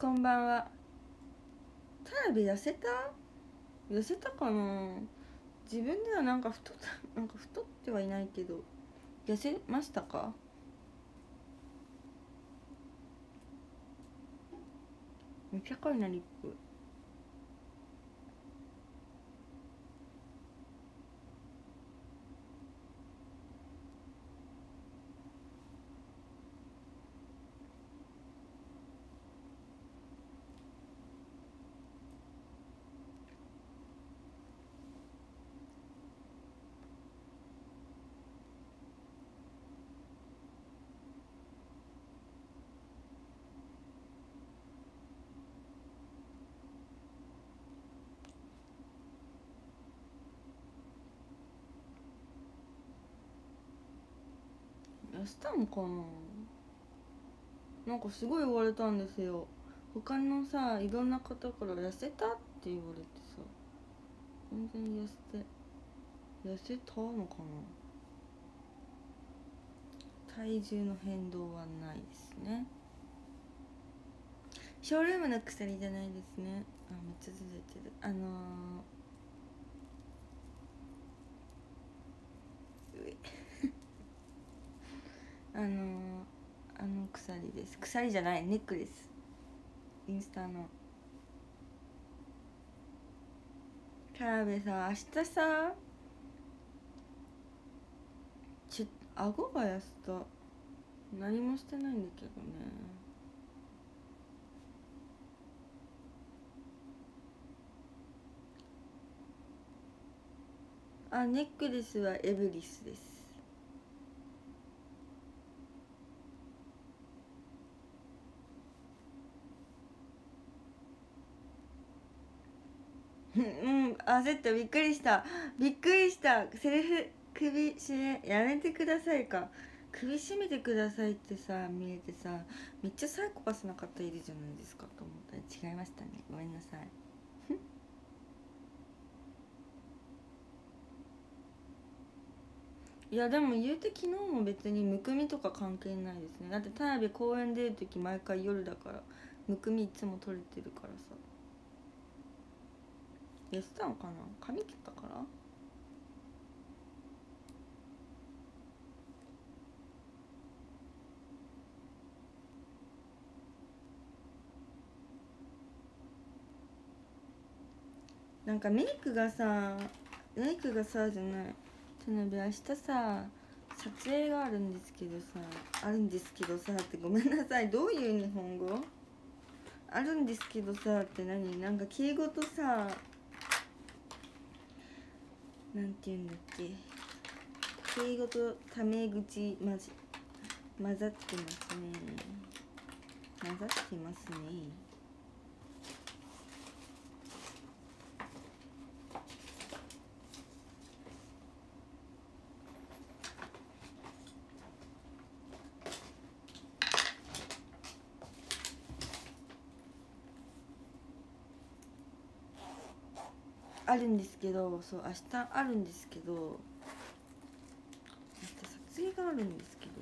こんばんは。田辺痩せた？痩せたかな？自分ではなんか太った なんか太ってはいないけど痩せましたか？めっちゃかいなリップ。痩せたのかな？なんかすごい言われたんですよ。他のさいろんな方から痩せたって言われてさ。全然痩せて痩せたのかな？体重の変動はないですね。ショールームの鎖じゃないですね。あめっちゃずれてる。あのーあのー、あの鎖です。鎖じゃないネックレスインスタの。田辺さん明日さ。ち顎が痩せた何もしてないんだけどね。あネックレスはエブリスです。うん焦ったびっくりした。びっくりした。セリフ首絞めやめてくださいか。首絞めてくださいってさ見えてさめっちゃサイコパスな方いるじゃないですかと思った。ら違いましたね。ごめんなさい。いやでも言うて昨日も別にむくみとか関係ないですね。だって田辺公園出る時毎回夜だからむくみいつも取れてるからさ。痩せたのかな？髪切ったから？なんかメイクがさメイクがさじゃない。田辺明日さ撮影があるんですけどさあるんですけどさってごめんなさい。どういう日本語？あるんですけどさって何？なんか敬語とさなんて言うんだっけ？敬語とタメ口まじ混ざってますね。混ざってますね。あるんですけどそう明日あるんですけど明日撮影があるんですけど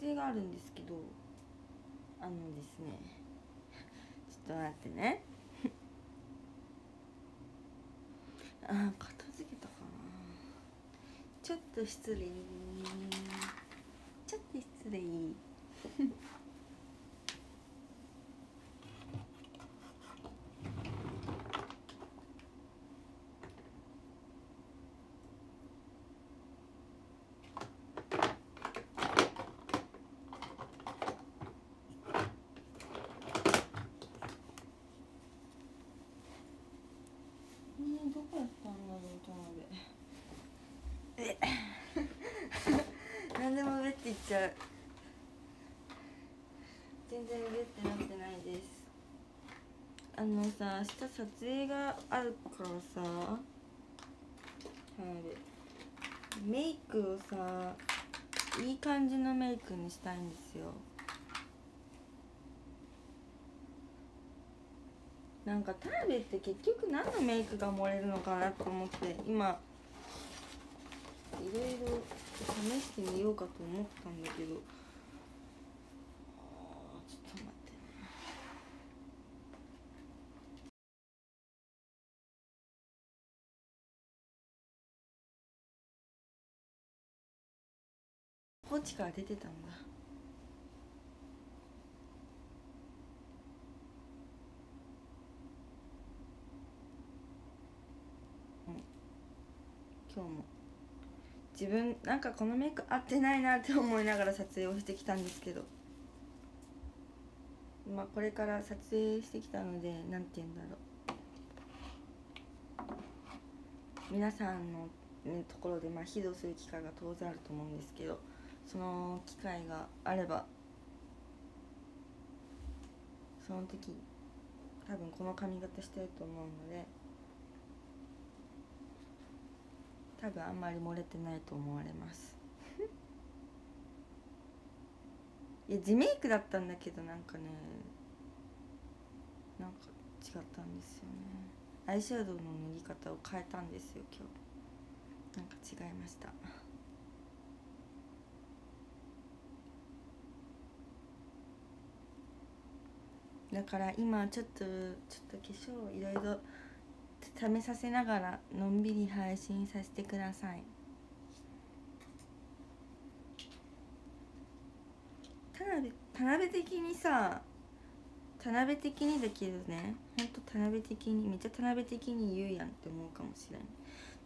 撮影があるんですけどあのですねちょっと待ってね。あ片付けたかな。ちょっと失礼。ちょっと失礼 ねえどこやったんだろう田辺え何でも上って言っちゃう全然上ってなってないです。あのさ明日撮影があるからさ田辺メイクをさいい感じのメイクにしたいんですよ。なんか田辺って結局何のメイクが漏れるのかなと思って今いろいろ試してみようかと思ったんだけどちょっと待って。ポチから出てたんだ。今日も。自分なんかこのメイク合ってないなって思いながら撮影をしてきたんですけど。まあこれから撮影してきたので何て言うんだろう。皆さんのところでまあ披露する機会が当然あると思うんですけどその機会があればその時多分この髪型してると思うので多分あんまり漏れてないと思われます。いや地メイクだったんだけどなんかねなんか違ったんですよね。アイシャドウの塗り方を変えたんですよ今日。なんか違いました。だから今ちょっとちょっと化粧いろいろ試させながらのんびり配信させてください。田辺田辺的にさ田辺的にだけどね。ほんと田辺的にめっちゃ田辺的に言うやんって思うかもしれない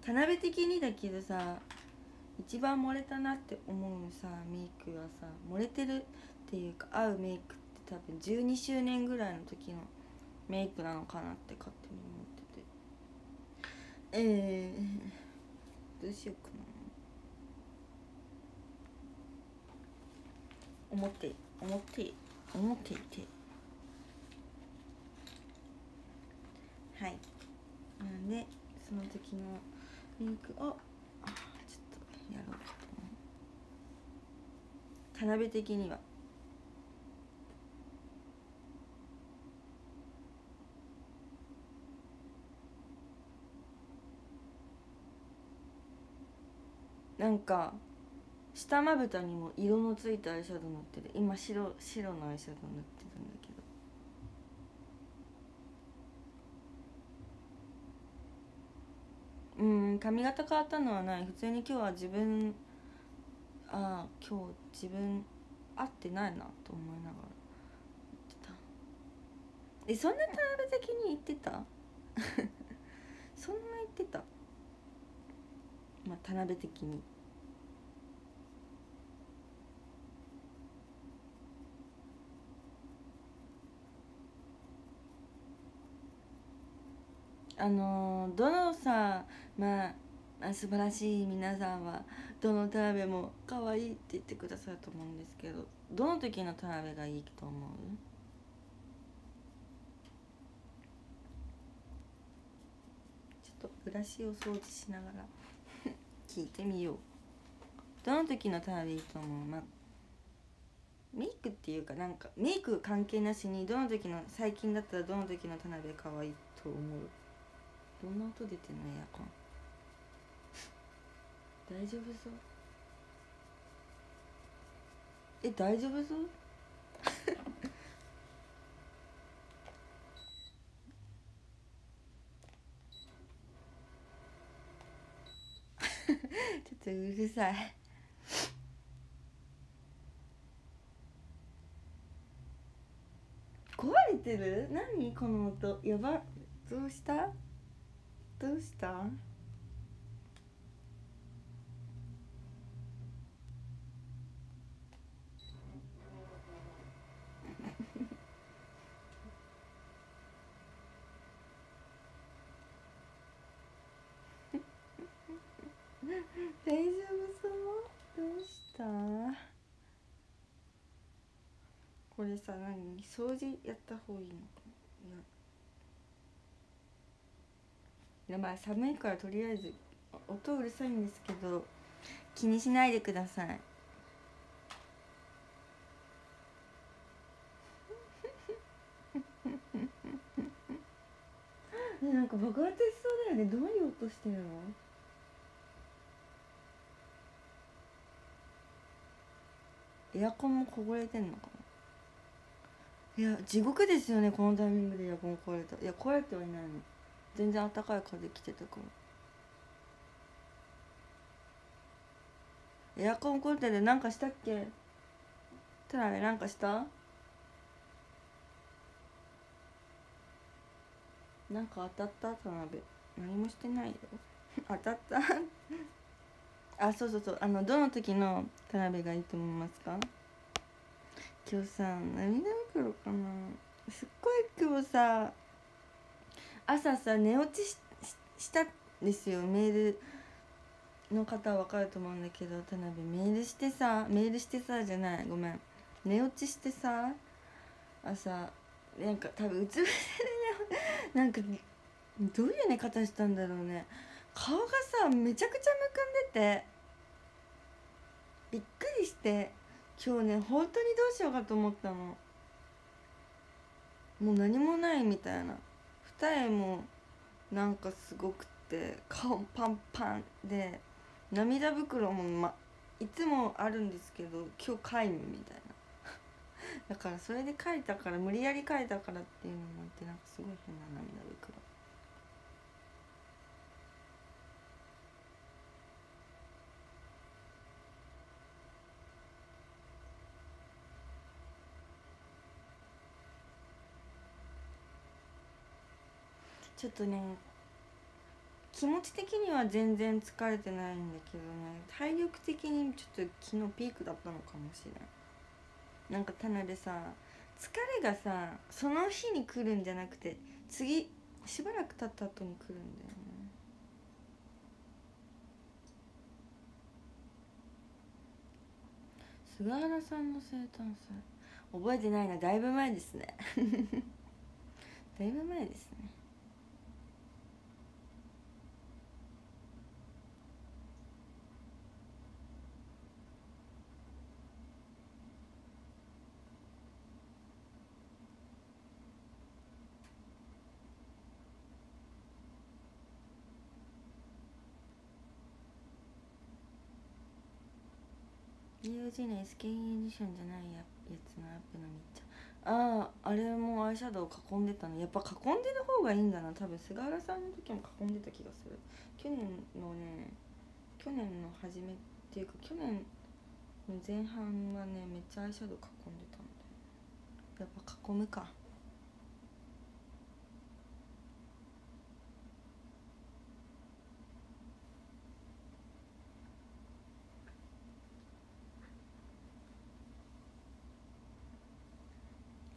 田辺的にだけどさ一番漏れたなって思うさメイクはさ漏れてるっていうか合うメイクって多分12周年ぐらいの時のメイクなのかなって勝手に思っててえー、どうしようかな。思って思って思っていて。はい。なんでその時のメイクをちょっとやろうかと思う。田辺的には。なんか下まぶたにも色のついたアイシャドウ塗ってる今白白のアイシャドウ塗ってるんだけど。うん髪型変わったのはない。普通に今日は自分ああ今日自分合ってないなと思いながら。言ってたえそんな田辺的に言ってた？そんな言ってた？まあ田辺的に。あのどのさまああ素晴らしい皆さんはどの田辺も可愛いって言ってくださると思うんですけどどの時の田辺がいいと思う？ちょっとブラシを掃除しながら 聞いてみよう。どの時の田辺いいと思う？まあメイクっていうかなんかメイク関係なしにどの時の最近だったらどの時の田辺可愛いと思う？どんな音出てんのエアコン。大丈夫そう？え大丈夫そう？ちょっとうるさい。壊れてる？何？この音。やば。どうした？どうした？大丈夫そう？どうした？これさ何？掃除やった方がいいのかいやいやまあ寒いからとりあえず音うるさいんですけど気にしないでください。ねなんか爆発しそうだよね。どういう音してるの？エアコンも凍れてんのかな？いや地獄ですよねこのタイミングでエアコン壊れた。いや壊れてはいないの全然暖かい風来てたからエアコンコンテで何かしたっけ？田辺なんかした？なんか当たった？田辺。何もしてないよ。当たった？あそうそうそう。あのどの時の田辺がいいと思いますか？今日さ涙袋かな。すっごい今日さ朝さ寝落ちしたんですよ。メールの方は分かると思うんだけど田辺。メールしてさメールしてさじゃない。ごめん。寝落ちしてさ朝なんか多分うつ伏せでね なんかどういう寝方したんだろうね。顔がさめちゃくちゃむくんでてびっくりして今日ね本当にどうしようかと思ったの。もう何もないみたいな。二重もなんかすごくて顔パンパンで涙袋も、ま、いつもあるんですけど今日皆無みたいな。だからそれで書いたから無理やり書いたからっていうのもあってなんかすごい変な涙袋。ちょっとね気持ち的には全然疲れてないんだけどね体力的にちょっと昨日ピークだったのかもしれないなんか棚でさ疲れがさその日に来るんじゃなくて次しばらく経った後に来るんだよね。菅原さんの生誕祭。覚えてないな。だいぶ前ですね。だいぶ前ですね。GOG の SKE エディションじゃないややつのアップのみっちゃんあああれもアイシャドウ囲んでたの。やっぱ囲んでる方がいいんだな多分菅原さんの時も囲んでた気がする。去年のね去年の初めっていうか去年の前半はねめっちゃアイシャドウ囲んでたんだよやっぱ囲むか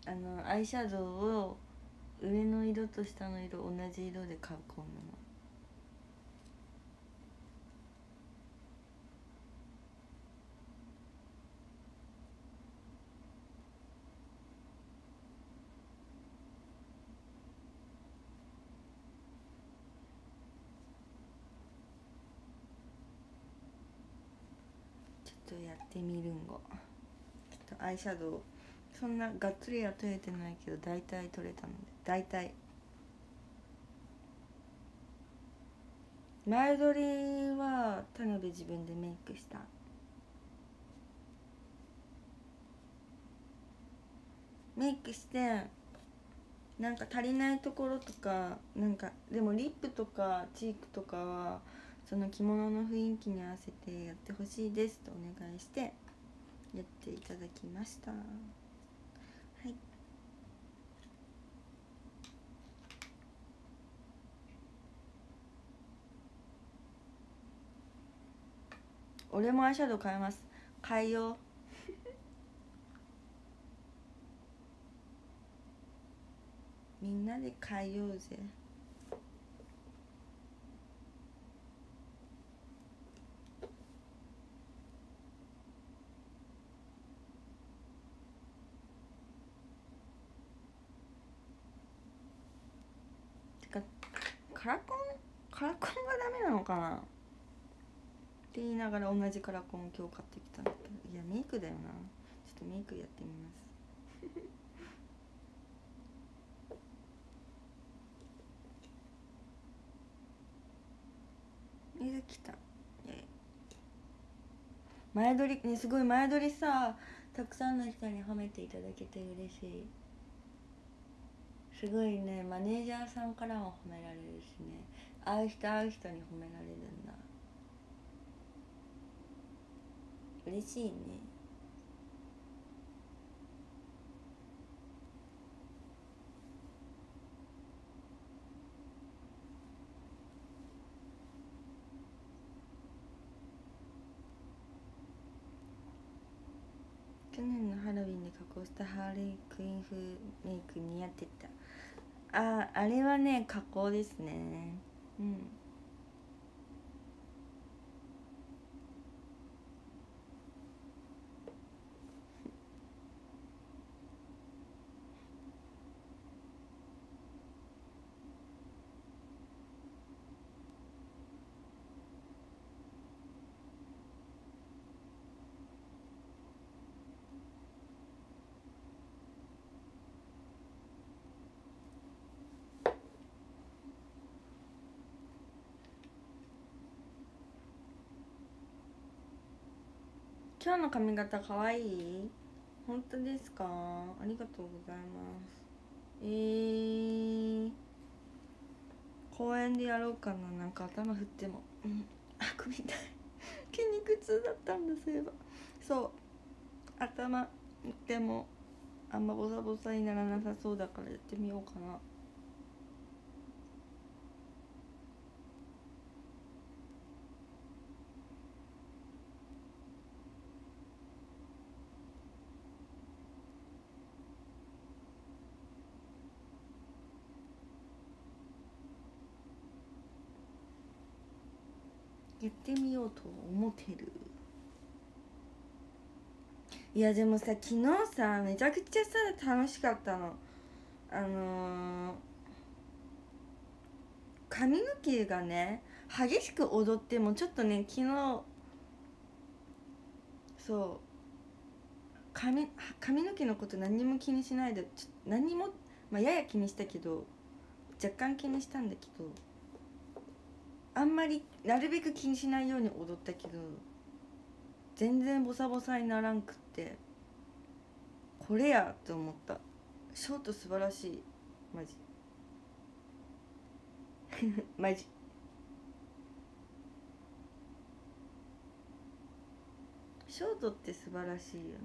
あのアイシャドウを上の色と下の色同じ色で囲むの。ちょっとやってみるんご。ちょっとアイシャドウ。そんながっつりは取れてないけど大体取れたので大体。前撮りは田辺自分でメイクした。メイクしてなんか足りないところとかなんかでもリップとかチークとかはその着物の雰囲気に合わせてやってほしいですとお願いしてやっていただきました。俺もアイシャドウ変えます。変えよう。みんなで変えようぜ。カラコン？カラコンがダメなのかな？って言いながら同じカラコンを今日買ってきたんだけどいやメイクだよな。ちょっとメイクやってみます。水来た。前撮りねすごい前撮りさたくさんの人に褒めていただけて嬉しい。すごいねマネージャーさんからも褒められるしね。会う人会う人に褒められるんだ。嬉しいね。去年のハロウィンで加工したハーレークイーン風メイク似合ってた。ああれはね加工ですね。うん。今日の髪型かわい？い本当ですか？ありがとうございます。えー、公園でやろうかな。なんか頭振っても。うん。あくみたい。筋肉痛だったんだそういえば。そう。頭でもあんまボサボサにならなさそうだからやってみようかなやってみようと思ってる。いやでもさ昨日さめちゃくちゃさ楽しかったの。あのー、髪の毛がね激しく踊ってもちょっとね昨日そう髪髪の毛のこと何にも気にしないでちょ何にも、まあ、やや気にしたけど若干気にしたんだけどあんまりなるべく気にしないように踊ったけど全然ボサボサにならんくってこれやって思った。ショート素晴らしい。マジ。マジ。ショートって素晴らしいよね。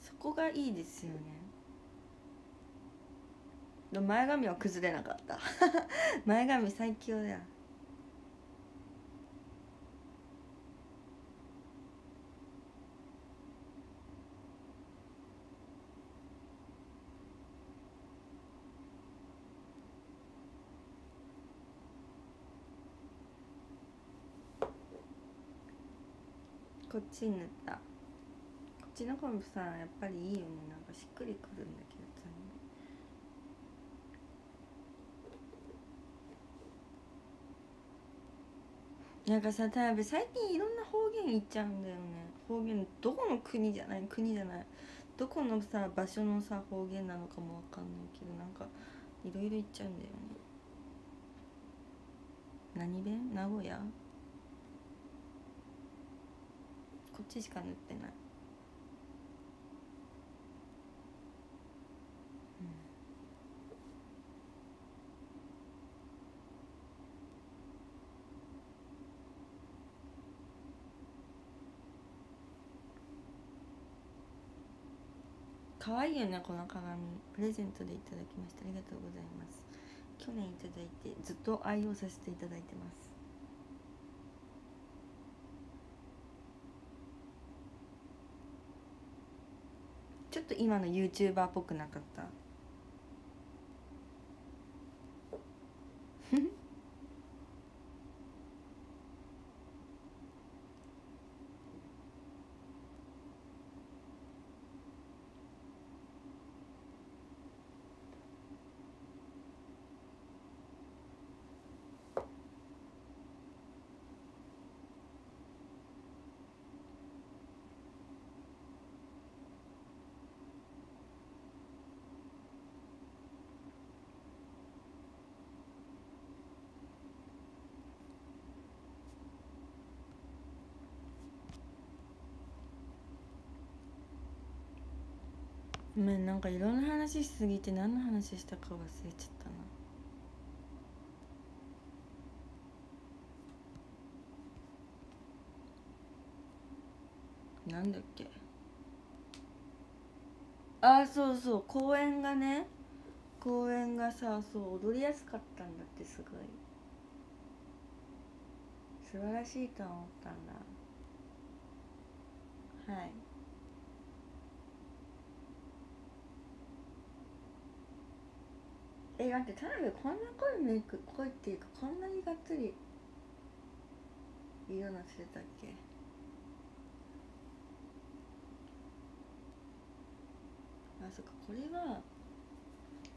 そこがいいですよね。で前髪は崩れなかった。前髪最強だよこっちに塗った。こっちの方もさやっぱりいいよね。なんかしっくりくるんだけど。なんかさ田辺最近いろんな方言言っちゃうんだよね。方言どこの国じゃない？国じゃない。どこのさ場所のさ方言なのかもわかんないけどなんかいろいろ言っちゃうんだよね。何弁？名古屋？こっちしか塗ってない。可愛いよねこの鏡。プレゼントでいただきました。ありがとうございます。去年いただいてずっと愛用させていただいてます。ちょっと今の YouTuber っぽくなかった？ごめんなんかいろんな話しすぎて何の話したか忘れちゃったな。なんだっけ。あそうそう公園がね。公園がさそう踊りやすかったんだってすごい。素晴らしいと思ったんだ。はい。え待って田辺こんな濃いメイク濃いっていうかこんなにがっつり色のせてたっけ？あそっかこれは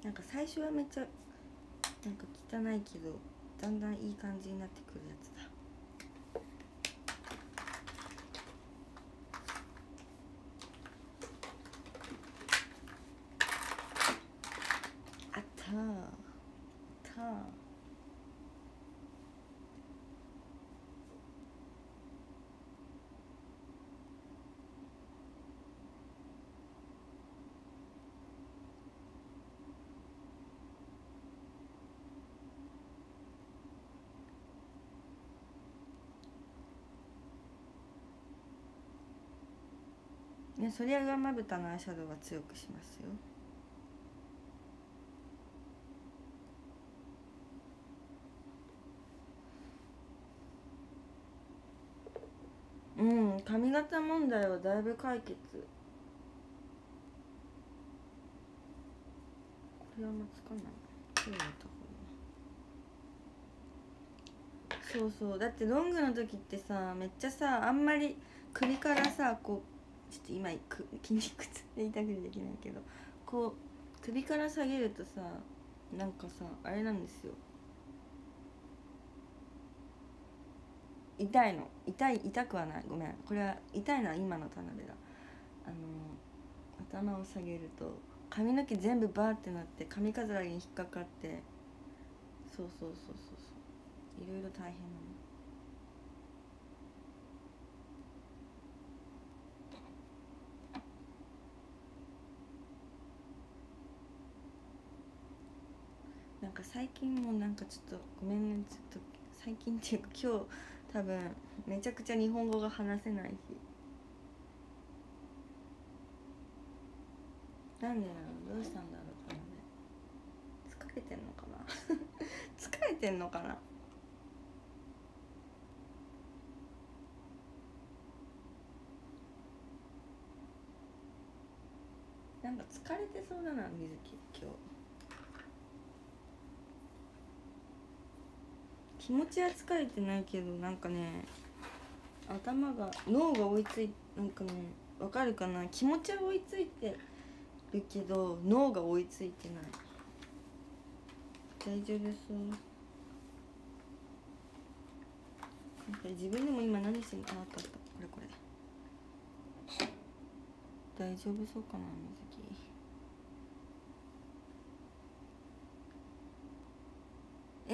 なんか最初はめっちゃなんか汚いけどだんだんいい感じになってくるやつだあったあったねそりゃ上まぶたのアイシャドウは強くしますよ。うん髪型問題はだいぶ解決。これはあんまつかない。そうそう。だってロングの時ってさめっちゃさあんまり首からさこうちょっと今筋肉痛で痛くてできないけどこう首から下げるとさなんかさあれなんですよ。痛いの痛い痛くはない。ごめん。これは痛いのは今の田辺だ。あの頭を下げると髪の毛全部バーってなって髪飾りに引っかかってそうそうそうそうそう。いろいろ大変なの。なんか最近もなんかちょっとごめんねちょっと最近っていうか今日多分めちゃくちゃ日本語が話せない日。なんでなのどうしたんだろうかね。疲れてんのかな？疲れてんのかな？なんか疲れてそうだな水木今日。気持ちは疲れてないけどなんかね頭が脳が追いついなんかねわかるかな？気持ちは追いついてるけど脳が追いついてない。大丈夫そう。なんか自分でも今何してんのああったあった。これこれ。大丈夫そうかな水木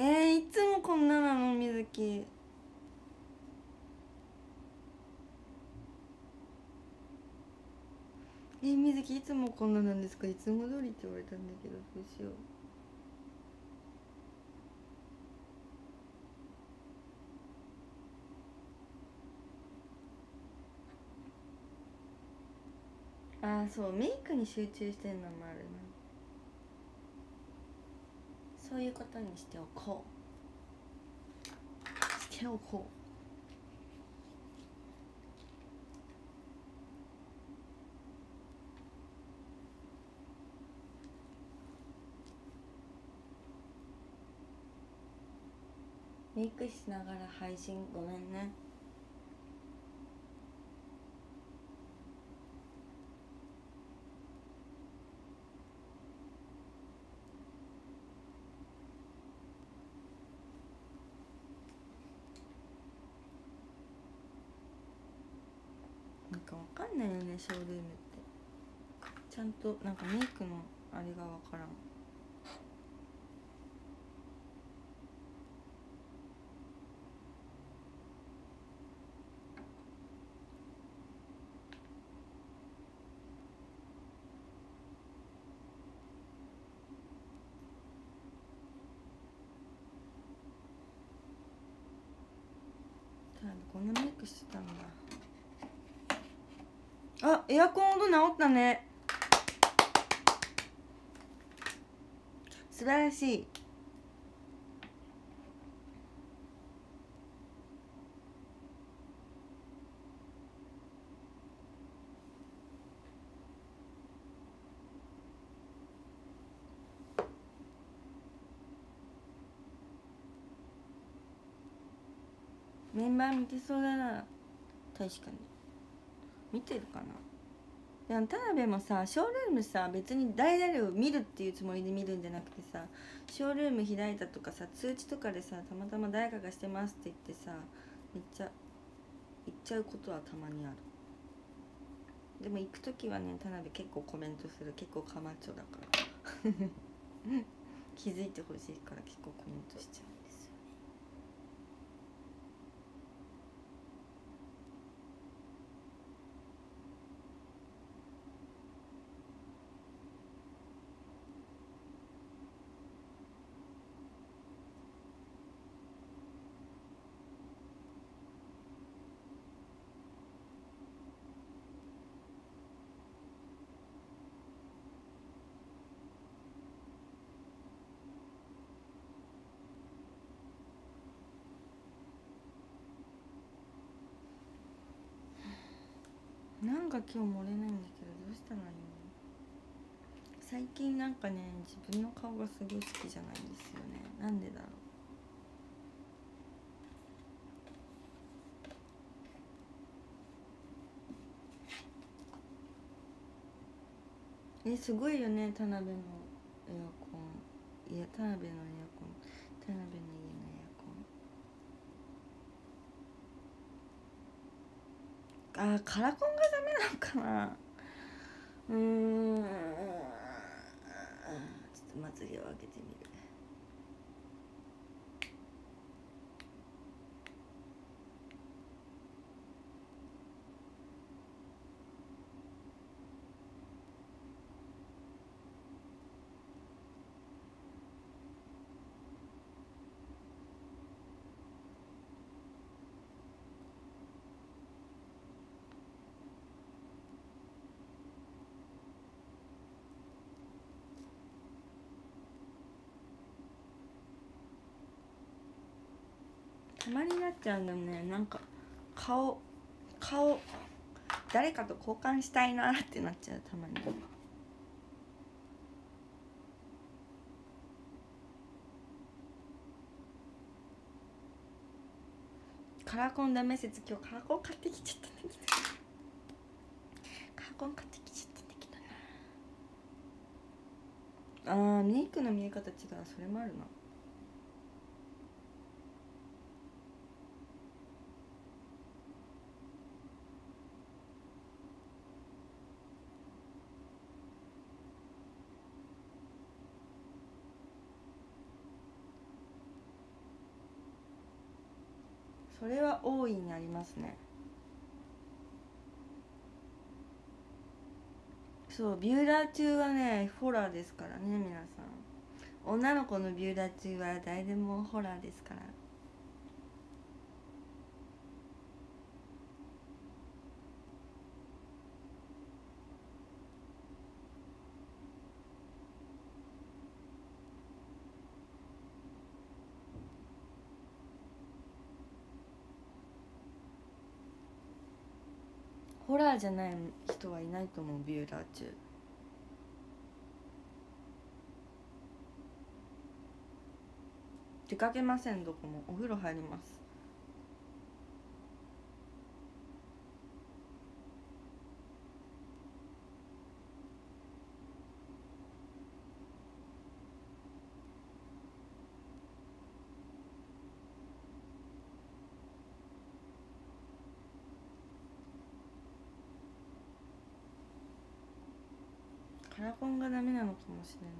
えー、いつもこんななの水木えー、水木いつもこんななんですか？いつも通りって言われたんだけどどうしよう。ああそうメイクに集中してんのもあるな。そういうことにしておこう。しておこう。メイクしながら配信。ごめんねなんかわかんないよねショールームってちゃんとなんかメイクのあれがわからん。多分こんなメイクしてたんだ。あエアコン音直ったね。素晴らしい。メンバー見てそうだな。確かに。見てるかな？田辺もさショールームさ別に誰々を見るっていうつもりで見るんじゃなくてさショールーム開いたとかさ通知とかでさたまたま誰かがしてますって言ってさめっちゃ行っちゃうことはたまにある。でも行く時はね田辺結構コメントする。結構カマチョだから。気づいてほしいから結構コメントしちゃう。なんか今日漏れないんだけどどうしたらいいの？最近なんかね自分の顔がすごい好きじゃないんですよね。なんでだろう？えすごいよね田辺のエアコン。いや田辺のエアコン。田辺の家のエアコン。あカラコンがダメなのかな。うーん。ちょっとまつげを開けてみる。たまになっちゃうんだよね。なんか顔顔誰かと交換したいなってなっちゃうたまに。カラコンダメ説今日カラコン買ってきちゃったんだけど。カラコン買ってきちゃったんだけどな。あーメイクの見え方違う。それもあるな。それは大いにありますね。そうビューラー中はねホラーですからね皆さん。女の子のビューラー中は誰でもホラーですからホラーじゃない人はいないと思うビューラー中。出かけませんどこも。お風呂入ります。がダメなのかもしれない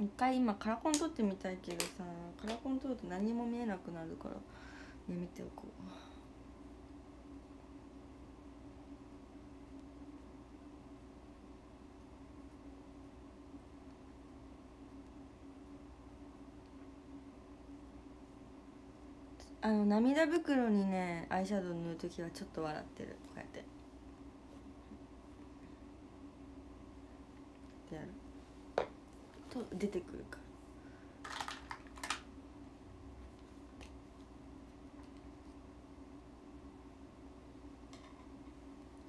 な。一回今カラコン取ってみたいけどさカラコン取ると何も見えなくなるからやめておこう。あの涙袋にねアイシャドウ塗る時はちょっと笑ってる。こうやってってやると出てくるから。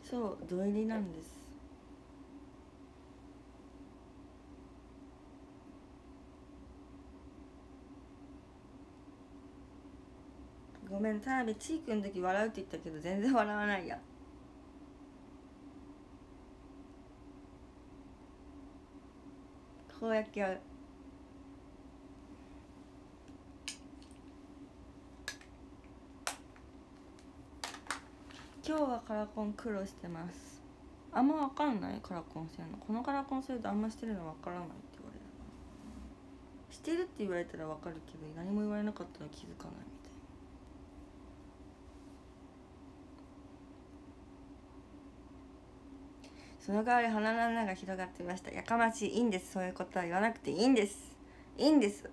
そう土入りなんです。ごめん田辺チークの時笑うって言ったけど全然笑わないや。こうやってやる今日はカラコン苦労してます。あんま分かんないカラコンしてるの。このカラコンするとあんましてるの分からないって言われる。してるって言われたら分かるけど何も言われなかったら気づかないみたい。その代わり鼻の穴が広がってました。やかましいいいんです。そういうことは言わなくていいんです。いいんです。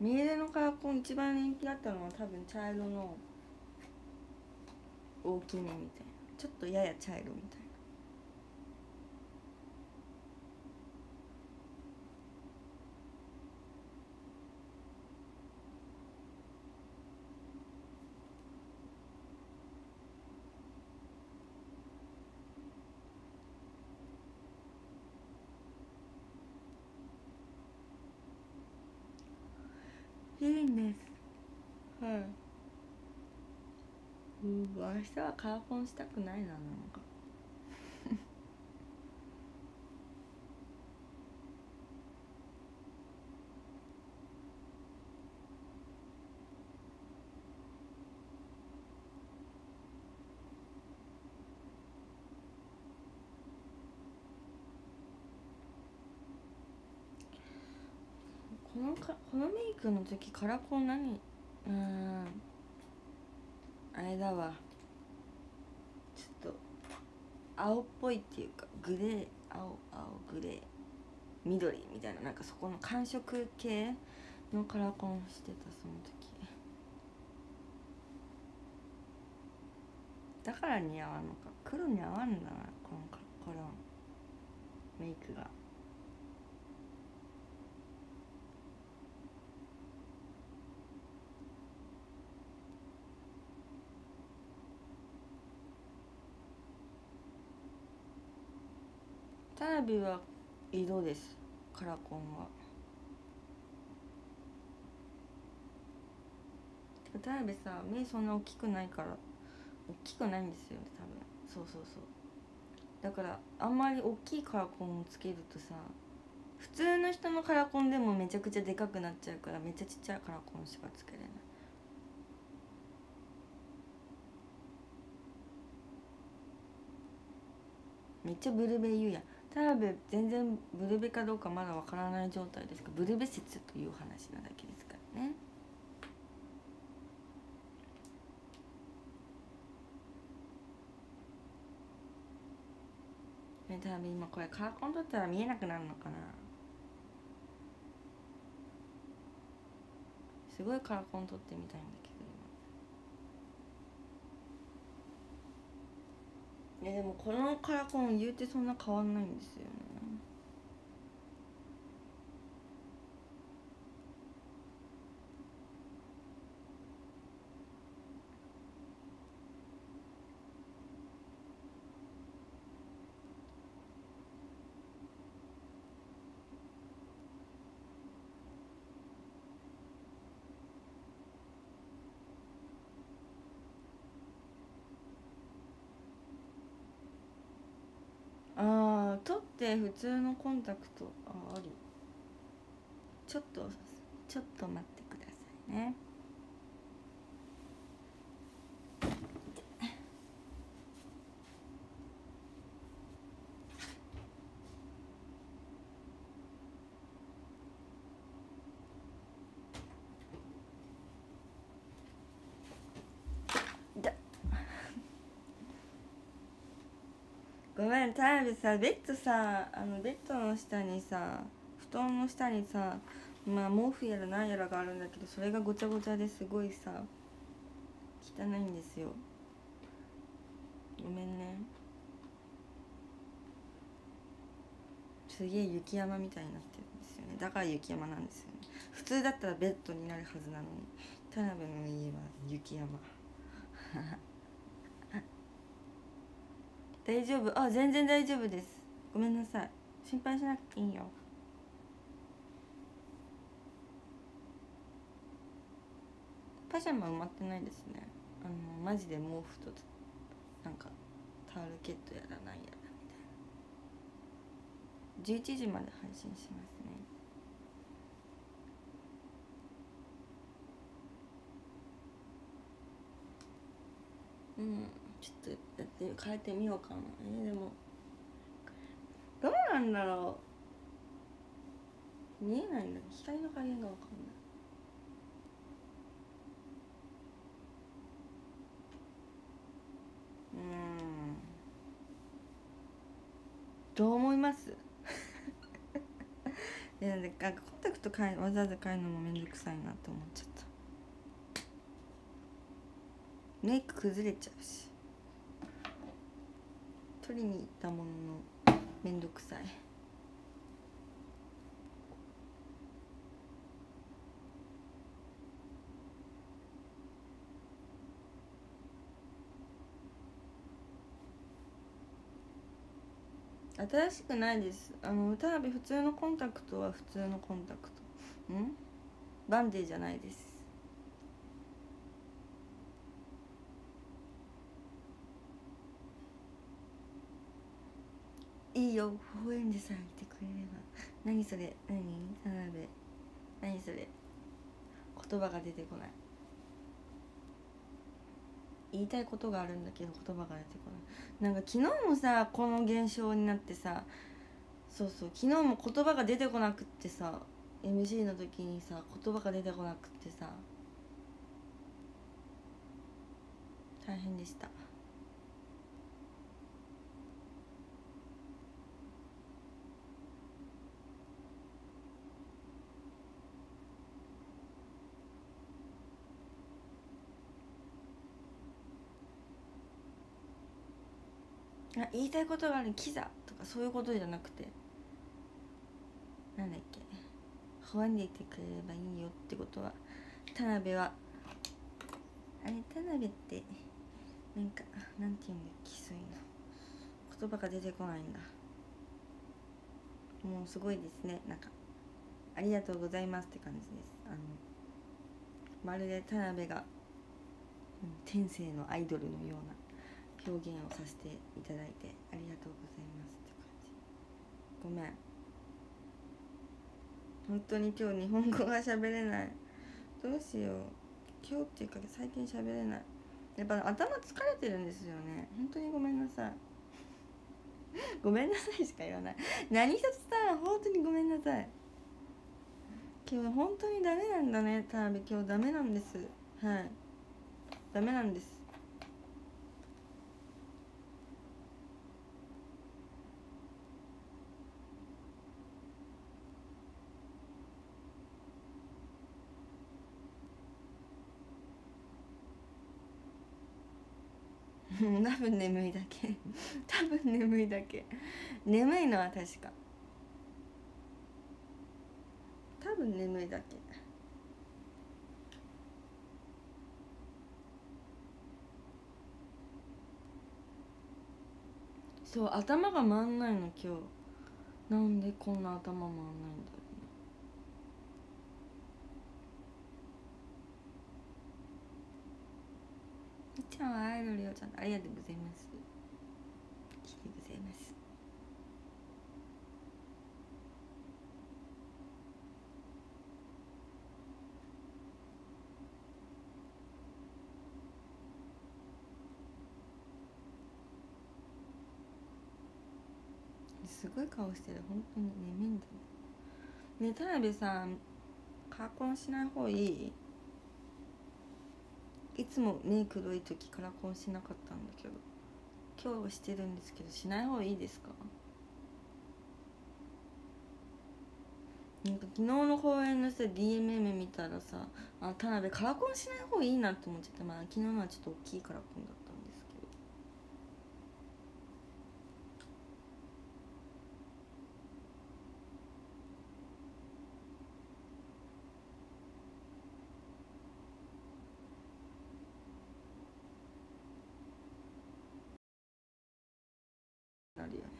ミエレのカラコン一番人気だったのは多分茶色の大きめみたいな。ちょっとやや茶色みたいないいんですはいうん明日はカラコンしたくないななんか。このかこのメイクの時カラコン何？うん。あれだわ。青っぽいっていうかグレー青青グレー緑みたいななんかそこの寒色系のカラコンしてたその時。だから似合わんのか。黒に合わんだなこのこのメイクが。ビは色です。カラコンは。タラビさ目そんな大きくないから大きくないんですよね多分。そうそうそう。だからあんまり大きいカラコンをつけるとさ普通の人のカラコンでもめちゃくちゃでかくなっちゃうからめっちゃちっちゃいカラコンしかつけれない。めっちゃブルベ言うやん。田辺全然ブルベかどうかまだわからない状態ですがブルベ説という話なだけですからね。ね田辺今これカーコン取ったら見えなくなるのかな。すごいカラコン取ってみたいんだけど。いやでもこのカラコン言うてそんな変わんないんですよねああ取って普通のコンタクトあありちょっとちょっと待ってくださいね。ごめんタイムさベッドさあのベッドの下にさ布団の下にさまあ毛布やら何やらがあるんだけどそれがごちゃごちゃですごいさ汚いんですよ。ごめんね。すげえ雪山みたいになってるんですよね。だから雪山なんですよね。普通だったらベッドになるはずなのに田辺の家は雪山。大丈夫。あ全然大丈夫です。ごめんなさい。心配しなくていいよ。パジャマ埋まってないですね。あのマジで毛布となんかタオルケットやらなんやらみたいな。11時まで配信しますね。うん。ちょっとやって変えてみようかなえー、でもどうなんだろう見えないんだ光の加減が分かんない。うん。どう思います？いやなんかコンタクト買いわざわざ買うのもめんどくさいなって思っちゃった。メイク崩れちゃうし。取りに行ったもののめんどくさい。新しくないです。あの田辺普通のコンタクトは普通のコンタクト。ん？バンデーじゃないです。いいよ微笑んでさいてくれれば。何それ？何？田辺。何それ？言葉が出てこない。言いたいことがあるんだけど言葉が出てこない。なんか昨日もさこの現象になってさそうそう昨日も言葉が出てこなくってさ MC の時にさ言葉が出てこなくってさ大変でした。言いたいことがあるキザとかそういうことじゃなくて。なんだっけ。不安でいてくれればいいよってことは。田辺は。あれ田辺ってなんかなんて言うんだっけそういうの。言葉が出てこないんだ。もうすごいですね。なんかありがとうございますって感じです。あのまるで田辺が、天性のアイドルのような。表現をさせていただいてありがとうございますって感じ。ごめん。本当に今日日本語が喋れない。どうしよう。今日っていうか最近喋れない。やっぱ頭疲れてるんですよね。本当にごめんなさい。ごめんなさいしか言わない。何一つさ本当にごめんなさい。今日本当にダメなんだね田辺。今日ダメなんです。はい。ダメなんです。多分眠いだけ。多分眠いだけ。眠いのは確か。多分眠いだけ。そう頭が回んないの今日。なんでこんな頭回んないんだろう。ちゃんはアイドルよちゃんとありがとうございます。ありがとうございます。すごい顔してる。本当に眠いんだねね田辺さんカーコンしない方いい。いつも目黒い時カラコンしなかったんだけど。今日はしてるんですけどしない方がいいですか？なんか昨日の公演のさ DMM 見たらさあ田辺カラコンしない方がいいなって思っちゃってまあ昨日のはちょっと大きいカラコンだったんですけどなるよね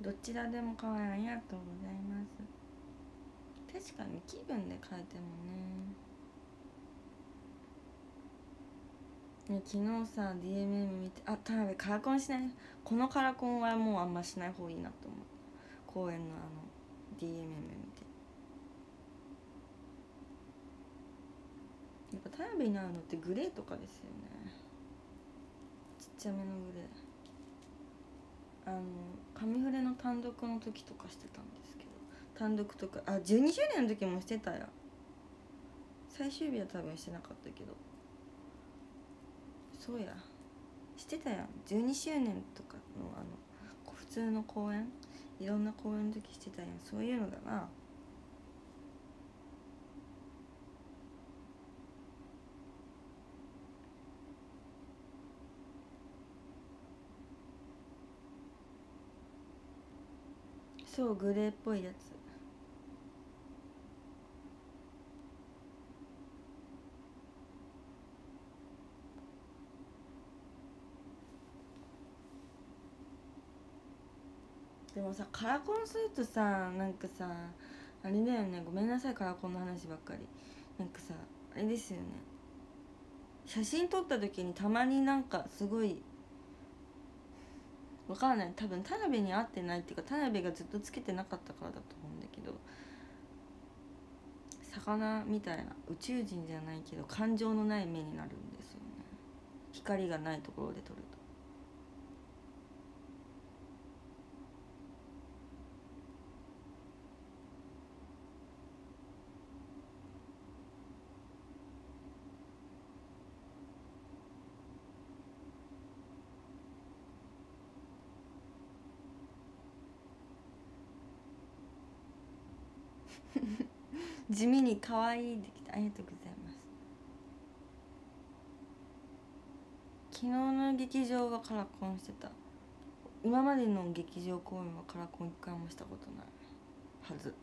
どちらでも可愛いありがとうございます。確かに気分で変えてもね。ね昨日さ DMM 見てあ田辺カラコンしないこのカラコンはもうあんましない方がいいなと思う。公演のあの DMM 見て。やっぱ田辺に合うのってグレーとかですよね。ちっちゃめのグレー。あの紙フレの単独の時とかしてたんですけど単独とかあ12周年の時もしてたよ。最終日は多分してなかったけど。そうや。してたやん。12周年とかのあの普通の公演？いろんな公演の時してたやん。そういうのだな。そうグレーっぽいやつ。でもさカラコンするとさなんかさあれだよね。ごめんなさいカラコンの話ばっかり。なんかさあれですよね。写真撮った時にたまになんかすごいわかんない。多分田辺に合ってないっていうか田辺がずっとつけてなかったからだと思うんだけど魚みたいな宇宙人じゃないけど感情のない目になるんですよね。光がないところで撮ると。地味に可愛いできた。ありがとうございます。昨日の劇場はカラコンしてた。今までの劇場公演はカラコン一回もしたことないはず。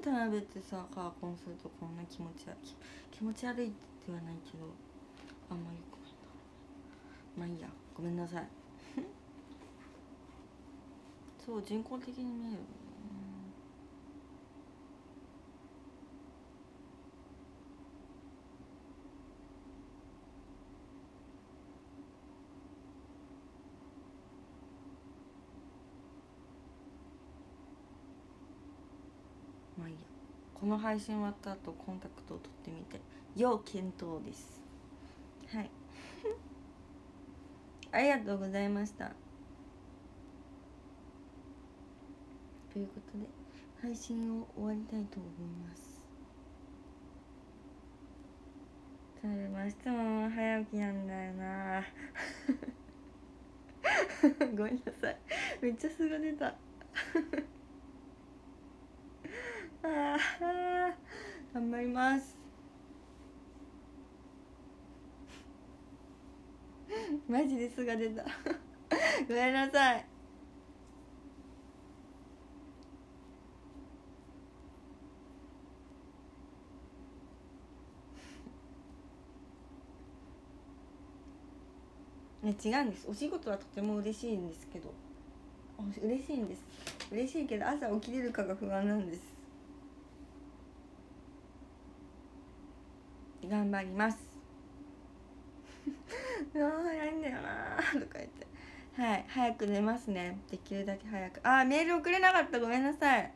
田辺ってさカラコンするとこんな気持ち悪い気持ち悪いって言わないけど。あんまよくないな。まあいいや。ごめんなさい。そう人工的に見えるまあいいや。この配信終わった後コンタクトを取ってみて。要検討です。はい。ありがとうございました。ということで配信を終わりたいと思います。食べましたも早起きなんだよな。ごめんなさい。めっちゃ素が出た。ああ頑張ります マジで素が出た。ごめんなさい。ね違うんです。お仕事はとても嬉しいんですけど。嬉しいんです。嬉しいけど朝起きれるかが不安なんです。頑張ります。うわ早いんだよなとか言って。はい早く寝ますね。できるだけ早く。あーメール送れなかった。ごめんなさい。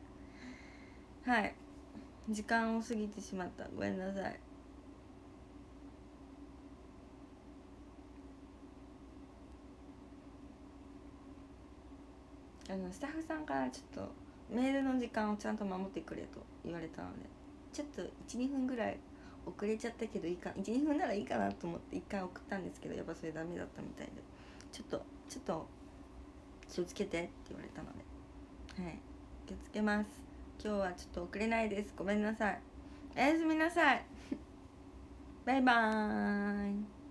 はい。時間を過ぎてしまった。ごめんなさい。あのスタッフさんからちょっとメールの時間をちゃんと守ってくれと言われたのでちょっと12分ぐらい遅れちゃったけどいいか12分ならいいかなと思って1回送ったんですけどやっぱそれダメだったみたいで。ちょっとちょっと気をつけてって言われたので。はい。気をつけます。今日はちょっと遅れないです。ごめんなさい。おやすみなさい。バイバーイ。